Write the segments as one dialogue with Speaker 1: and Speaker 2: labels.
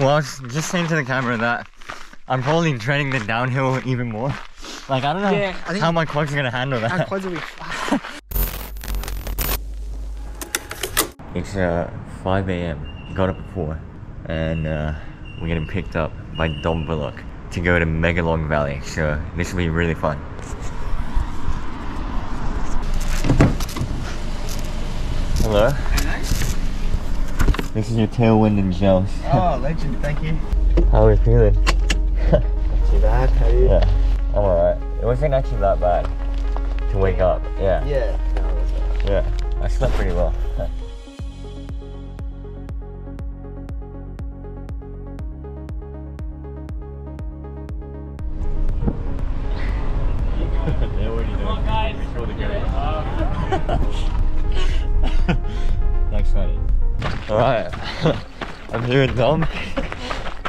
Speaker 1: Well, I was just saying to the camera that I'm probably training the downhill even more. Like, I don't know
Speaker 2: Yeah, I
Speaker 1: how my quads are gonna handle
Speaker 2: Our
Speaker 1: that.
Speaker 2: quads will be fine.
Speaker 1: It's uh, 5 a.m. Got up at 4 and uh, we're getting picked up by Dom Bullock to go to Megalong Valley. So this will be really fun. Hello, this is your tailwind and gels.
Speaker 2: Oh, legend, thank you.
Speaker 1: How are you feeling?
Speaker 2: Not Too bad, how are you?
Speaker 1: Yeah, I'm alright. It wasn't actually that bad to wake up. Yeah,
Speaker 2: Yeah. No, that's all right.
Speaker 1: yeah. I slept pretty well. Thanks, Alright, I'm here with Dom.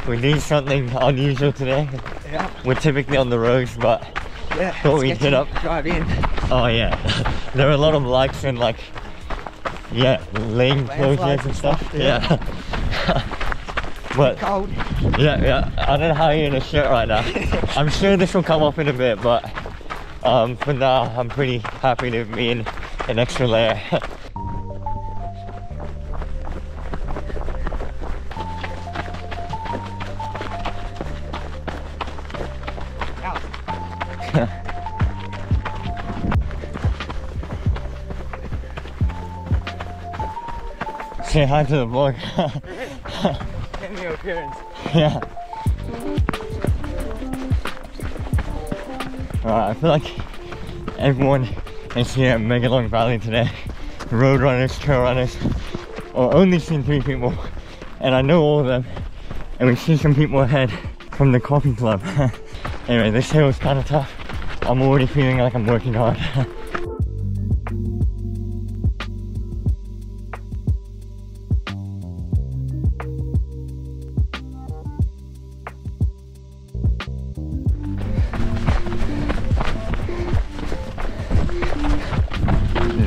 Speaker 1: We need something unusual today.
Speaker 2: Yeah.
Speaker 1: We're typically on the roads, but
Speaker 2: Yeah.
Speaker 1: Thought we'd get up.
Speaker 2: Drive in.
Speaker 1: oh yeah, there are a lot of likes and like, yeah, lane closures and stuff.
Speaker 2: stuff,
Speaker 1: Yeah. but
Speaker 2: Cold.
Speaker 1: yeah, yeah, I don't know how you're in a shirt right now. I'm sure this will come off in a bit, but um, for now, I'm pretty happy to be in an extra layer. Say hi to the vlog.
Speaker 2: Your appearance.
Speaker 1: yeah. Alright, I feel like everyone is here at Megalong Valley today. Road runners, trail runners, or only seen three people, and I know all of them. And we see some people ahead from the coffee club. anyway, this hill is kind of tough. I'm already feeling like I'm working hard.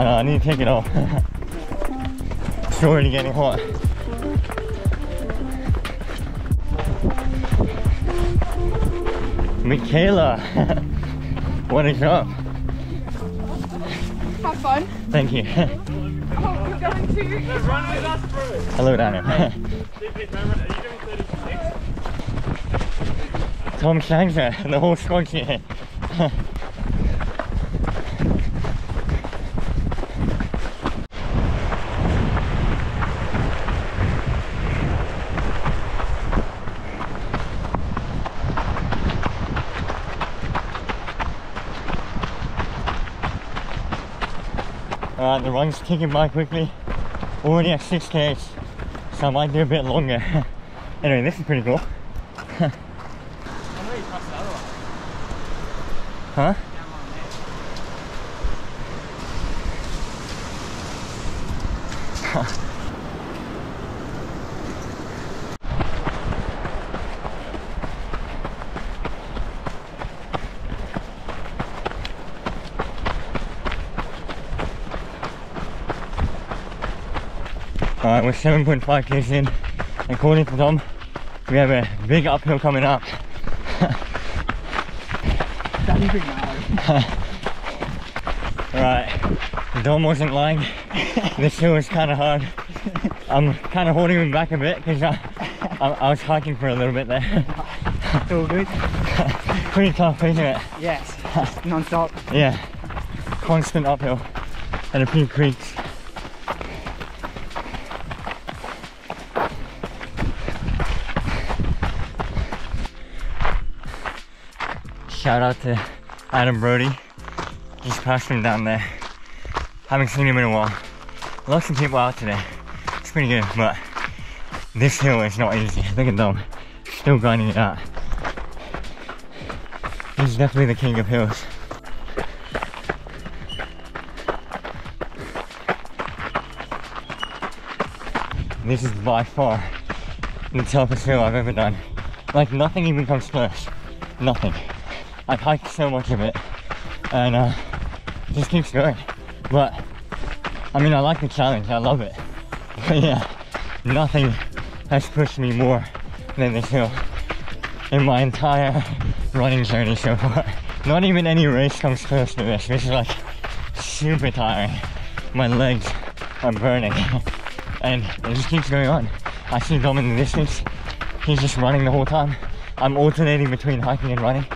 Speaker 1: I know, I need to take it off. it's already getting hot. Michaela! what is up?
Speaker 3: Have fun.
Speaker 1: Thank you.
Speaker 3: Oh, we're going to.
Speaker 4: Run.
Speaker 1: Hello, Daniel.
Speaker 4: Steve, remember, are you doing 36?
Speaker 1: Tom Shanks, uh, the whole squad's here. Alright, the run's kicking by quickly. Already at 6k, so I might do a bit longer. anyway, this is pretty cool. Huh?
Speaker 2: Down on there.
Speaker 1: Alright, we're 7.5 k's in. According to Tom, we have a big uphill coming up.
Speaker 2: Pretty gnarly.
Speaker 1: Alright, Dom wasn't lying. this hill is kind of hard. I'm kind of holding him back a bit because I, I, I was hiking for a little bit there.
Speaker 2: it's All good?
Speaker 1: Pretty tough, isn't it?
Speaker 2: Yes. Non-stop.
Speaker 1: Yeah, constant uphill and a few creeks. Shout out to Adam Brody. Just passed him down there. Haven't seen him in a while. Lots of people out today. It's pretty good, but this hill is not easy. Look at them. Still grinding it out. He's definitely the king of hills. This is by far the toughest hill I've ever done. Like nothing even comes close. Nothing. I've hiked so much of it and uh, it just keeps going. But I mean, I like the challenge. I love it. But yeah, nothing has pushed me more than this hill in my entire running journey so far. Not even any race comes close to this. This is like super tiring. My legs are burning and it just keeps going on. I see Dom in the distance. He's just running the whole time. I'm alternating between hiking and running,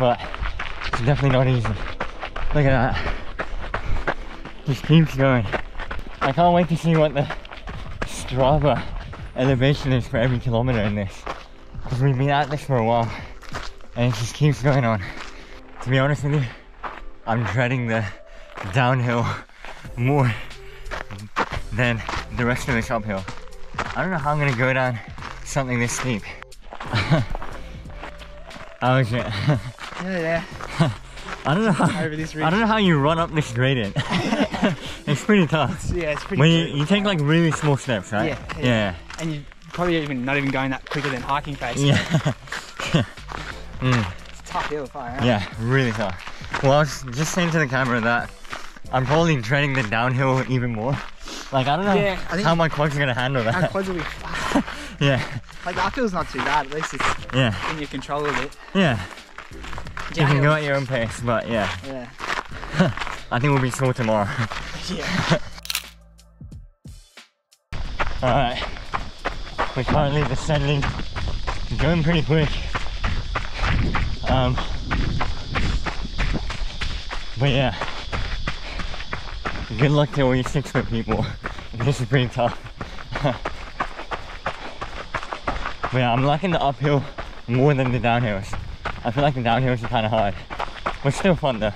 Speaker 1: but it's definitely not easy. Look at that. Just keeps going. I can't wait to see what the Strava elevation is for every kilometer in this. Because we've been at this for a while and it just keeps going on. To be honest with you, I'm dreading the downhill more than the rest of this uphill. I don't know how I'm gonna go down something this steep. It?
Speaker 2: Nearly there.
Speaker 1: I don't know how,
Speaker 2: Over this ridge.
Speaker 1: I don't know how you run up this gradient. it's pretty tough.
Speaker 2: Yeah, it's pretty
Speaker 1: When you, you take like really small steps, right?
Speaker 2: Yeah, yeah.
Speaker 1: Yeah.
Speaker 2: And you're probably even not even going that quicker than hiking pace.
Speaker 1: Yeah. Mm,
Speaker 2: It's a tough hill, fire.
Speaker 1: yeah, really tough. Well, I was just saying to the camera that I'm probably training the downhill even more. Like, I don't know
Speaker 2: Yeah, I
Speaker 1: how my quads are gonna handle
Speaker 2: Our
Speaker 1: that.
Speaker 2: quads will be fine.
Speaker 1: yeah,
Speaker 2: Like the uphill's not too bad, at least it's
Speaker 1: yeah,
Speaker 2: in your control of it.
Speaker 1: yeah. You can go at your own pace, but yeah,
Speaker 2: Yeah.
Speaker 1: I think we'll be sore tomorrow.
Speaker 2: Yeah.
Speaker 1: Alright. We're currently descending. Going pretty quick. Um But yeah. Good luck to all you six foot people. This is pretty tough. but yeah, I'm liking the uphill more than the downhills. I feel like the downhills are kinda hard. But still fun though.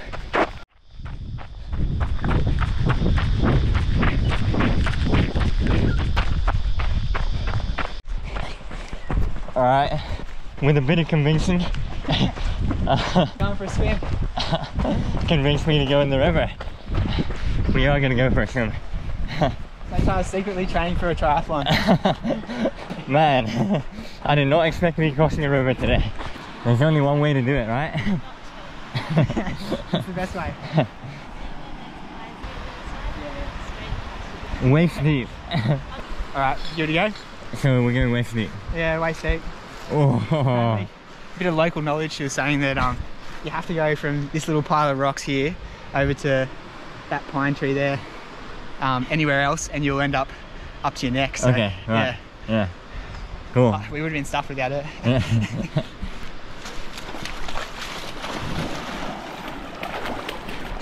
Speaker 1: Alright. With a bit of convincing.
Speaker 2: Going for a swim.
Speaker 1: convinced me to go in the river. We are gonna go for a swim.
Speaker 2: Like I was secretly training for a triathlon.
Speaker 1: Man, I did not expect to be crossing the river today. There's only one way to do it, right?
Speaker 2: It's the best way.
Speaker 1: Waist deep.
Speaker 2: Alright, you ready to go?
Speaker 1: So we're going waist deep.
Speaker 2: Yeah, waist deep.
Speaker 1: Oh,
Speaker 2: A bit of local knowledge, she was saying that um, you have to go from this little pile of rocks here over to that pine tree there, um, anywhere else, and you'll end up up to your neck. So,
Speaker 1: okay, right. Yeah. Cool.
Speaker 2: Yeah, we would have been stuffed without it.
Speaker 1: Yeah.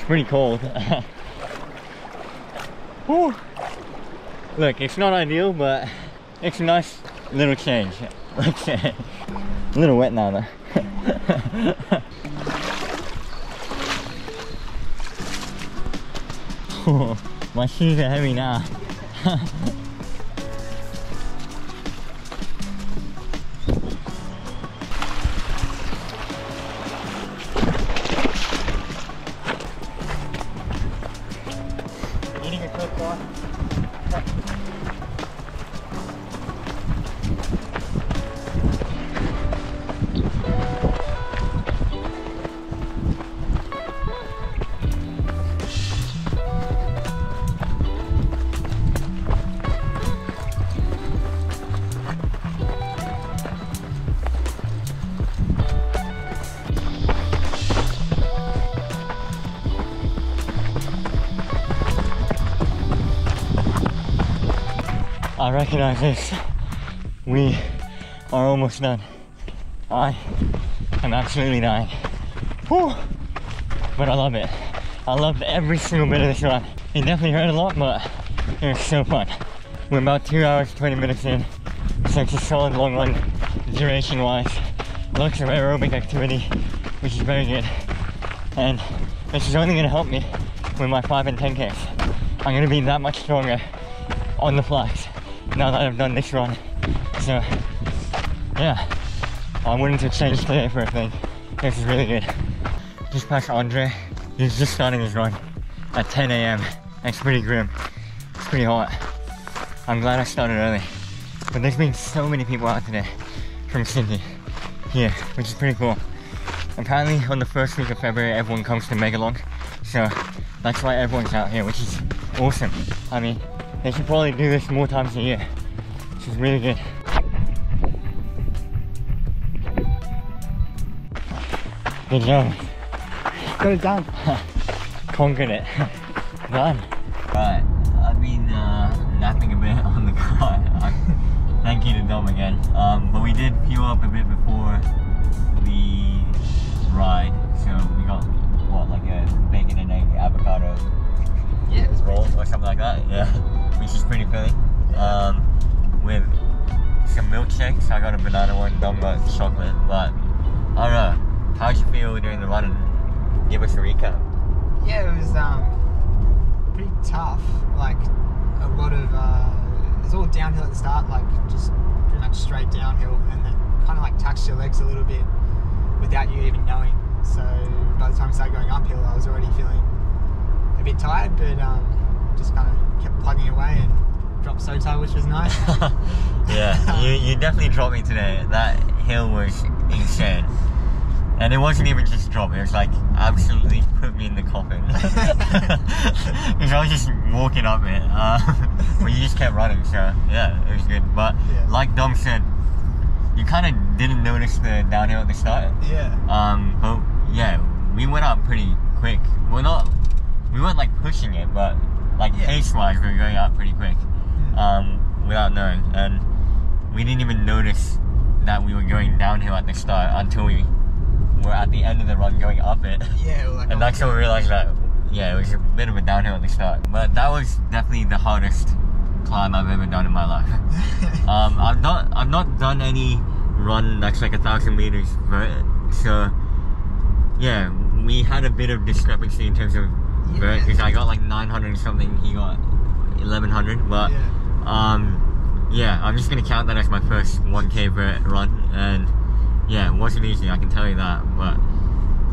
Speaker 1: it's pretty cold. Look, it's not ideal, but it's a nice little change. Let's. A little wet now though. My shoes are heavy now. I recognize this. We are almost done. I am absolutely dying. Whew. But I love it. I loved every single bit of this run. It definitely hurt a lot, but it was so fun. We're about two hours, 20 minutes in. So it's a solid long run, duration wise. Lots of aerobic activity, which is very good. And this is only gonna help me with my 5 and 10Ks. I'm gonna be that much stronger on the flags now that I've done this run. So, yeah, I wouldn't have changed today for a thing. This is really good. Just past Andre, he's just starting his run at 10 a.m. It's pretty grim. It's pretty hot. I'm glad I started early. But there's been so many people out today from Sydney here, which is pretty cool. Apparently on the first week of February everyone comes to Megalong, so that's why everyone's out here, which is awesome. I mean, they should probably do this more times a year, which is really good. Good job,
Speaker 2: Got it done.
Speaker 1: conquered it. Done. Right, I've been uh, napping a bit on the car. Thank you to Dom again. Um, but we did fuel up a bit before the ride, so we got what, like a bacon and egg avocado
Speaker 2: Yeah, it was
Speaker 1: roll or something like that. Yeah, which is pretty filling. Um, with some milkshakes. I got a banana one, Dom got chocolate. But I don't know. How'd you feel during the run? Give us a recap.
Speaker 2: Yeah, it was um, pretty tough. Like a lot of uh, it's all downhill at the start, like just pretty much straight downhill, and then kind of like touched your legs a little bit without you even knowing. So by the time we started going uphill, I was already feeling a bit tired, but um, just kind of kept plugging away and dropped Sota, which was nice.
Speaker 1: yeah, you, you definitely dropped me today. That hill was insane. And it wasn't even just drop, it was like absolutely put me in the coffin. Because I was just walking up it. Uh, but you just kept running, so yeah, it was good. But
Speaker 2: Yeah.
Speaker 1: like Dom said, you kind of didn't notice the downhill at the start.
Speaker 2: yeah.
Speaker 1: Um, but yeah, we went up pretty quick. We're not, we weren't like pushing it, but like
Speaker 2: Yeah.
Speaker 1: pace wise, we were going up pretty quick. Um, without knowing, and we didn't even notice that we were going downhill at the start until we were at the end of the run going up it.
Speaker 2: Yeah, like
Speaker 1: And that's when we realized that, yeah, it was a bit of a downhill at the start. But that was definitely the hardest climb I've ever done in my life. Um, I've not I've not done any run that's like a thousand meters so yeah, we had a bit of discrepancy in terms of
Speaker 2: Yeah.
Speaker 1: because I got like 900 and something, he got 1100, but
Speaker 2: yeah.
Speaker 1: um, yeah, I'm just gonna count that as my first 1k run, and yeah, it wasn't easy, I can tell you that, but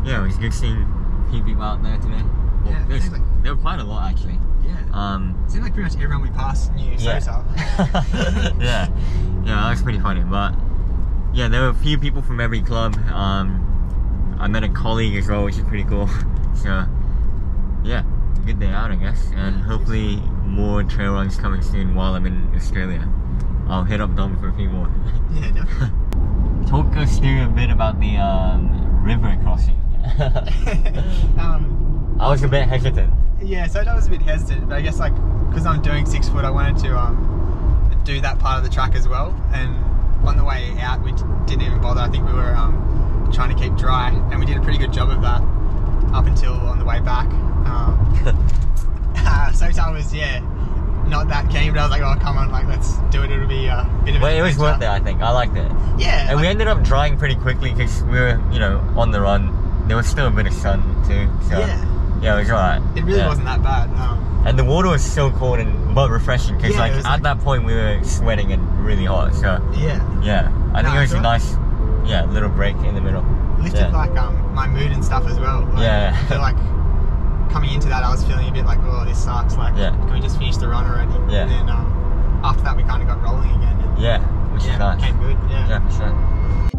Speaker 1: yeah, it was good seeing few people out there today. Well,
Speaker 2: Yeah,
Speaker 1: there's-
Speaker 2: exactly.
Speaker 1: there were quite a lot actually.
Speaker 2: Yeah.
Speaker 1: Um,
Speaker 2: It seemed like pretty much everyone we passed knew
Speaker 1: yeah.
Speaker 2: Sota.
Speaker 1: yeah, yeah, that was pretty funny. But yeah, there were a few people from every club. Um, I met a colleague as well, which is pretty cool. So yeah, good day out, I guess, and hopefully more trail runs coming soon while I'm in Australia. I'll hit up Dom for a few more.
Speaker 2: yeah, definitely.
Speaker 1: Talk us through a bit about the um, river crossing.
Speaker 2: um,
Speaker 1: I was a bit hesitant.
Speaker 2: yeah, so I was a bit hesitant, but I guess like because I'm doing six foot, I wanted to um, do that part of the track as well. And on the way out, we didn't even bother. I think we were um, trying to keep dry, and we did a pretty good job of that up until on the way back. Um, uh, was yeah, not that keen, but I was like, oh come on, like let's do it. It'll be a bit of. An
Speaker 1: it was worth it. I think. I liked it.
Speaker 2: Yeah,
Speaker 1: And we ended up drying pretty quickly because we were, you know, on the run. There was still a bit of sun too. So
Speaker 2: yeah,
Speaker 1: yeah, it was alright.
Speaker 2: it really
Speaker 1: Yeah.
Speaker 2: wasn't that bad. Um,
Speaker 1: And the water was so cold and but refreshing because
Speaker 2: Yeah,
Speaker 1: like at
Speaker 2: like-
Speaker 1: that point we were sweating and really hot. So
Speaker 2: yeah.
Speaker 1: yeah, I think it was a nice, yeah, little break in the middle.
Speaker 2: Lifted
Speaker 1: Yeah.
Speaker 2: like um my mood and stuff as well. Like,
Speaker 1: Yeah.
Speaker 2: I feel like coming into that, I was feeling a bit like, oh, this sucks. Like,
Speaker 1: Yeah.
Speaker 2: can we just finish the run already?
Speaker 1: Yeah.
Speaker 2: And then um, after that, we kind of got rolling again. And
Speaker 1: Yeah, which
Speaker 2: yeah,
Speaker 1: is nice.
Speaker 2: came good. Yeah.
Speaker 1: Yeah, for